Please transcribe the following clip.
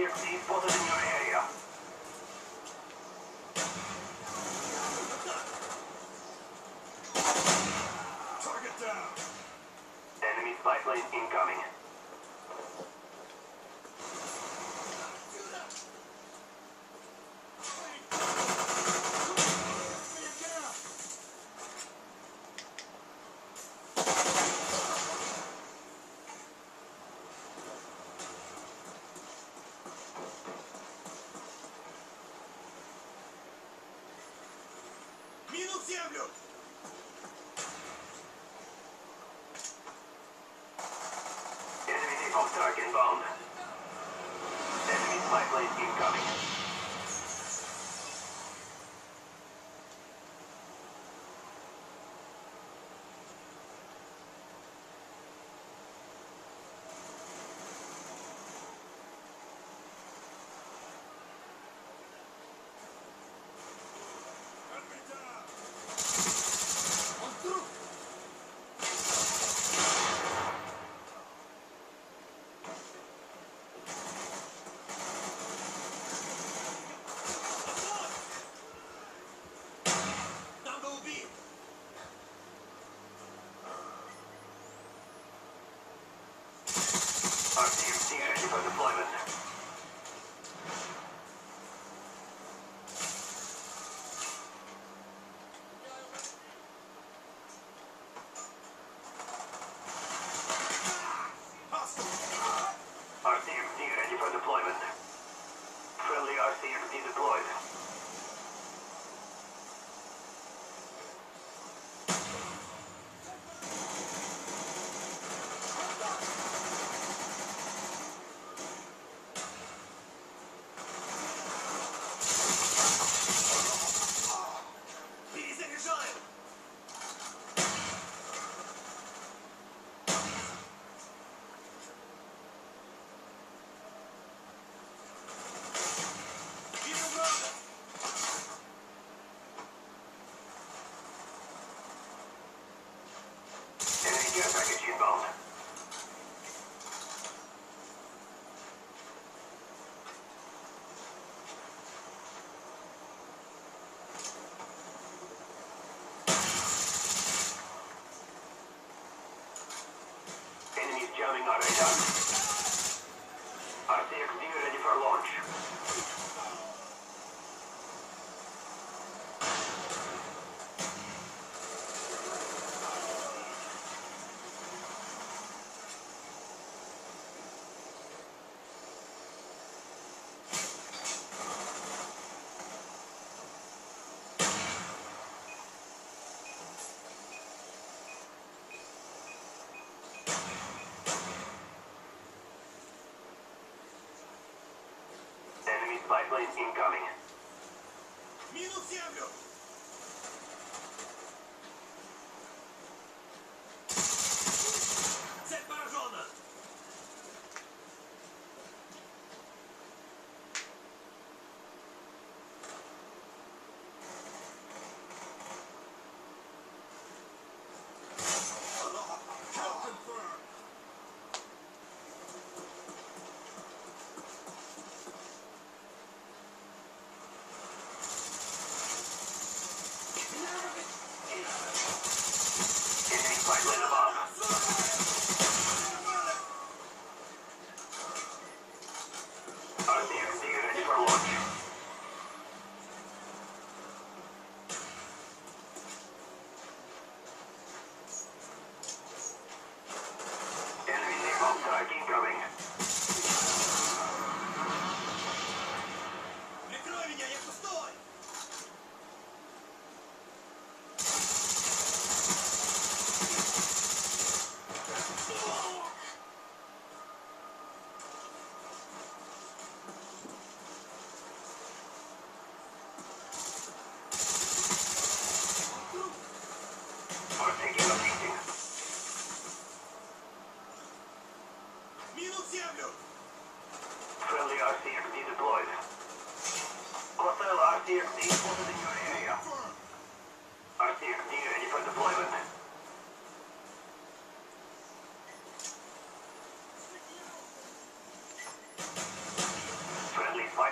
EMT spotted in your area. go. Enemy depot target bomb. Enemy pipeline incoming. for deployment. Friendly be deployed. Lifeline incoming. Минус!